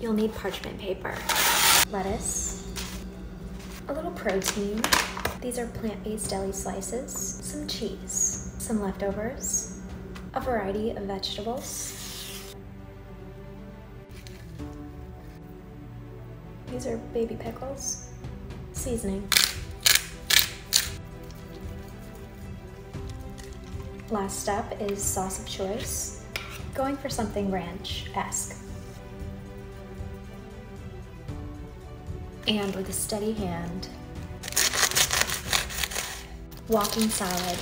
You'll need parchment paper, lettuce, a little protein. These are plant-based deli slices, some cheese, some leftovers, a variety of vegetables. These are baby pickles, seasoning. Last step is sauce of choice, going for something ranch-esque. And with a steady hand, walking salad